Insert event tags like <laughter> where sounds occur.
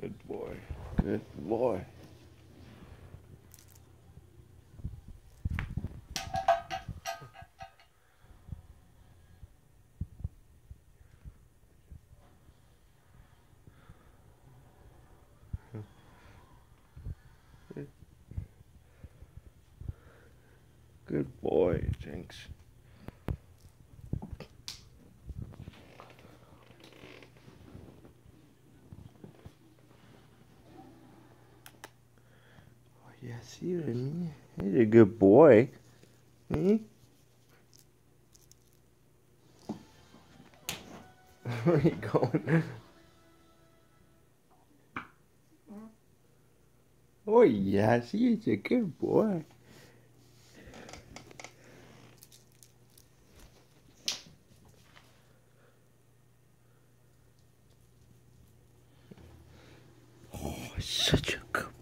Good boy. Good boy, Good boy, Jinx. Oh, yes, you and me. He's a good boy. Hmm? <laughs> Where are you going? Oh, yes, he's a good boy. Oh, such a good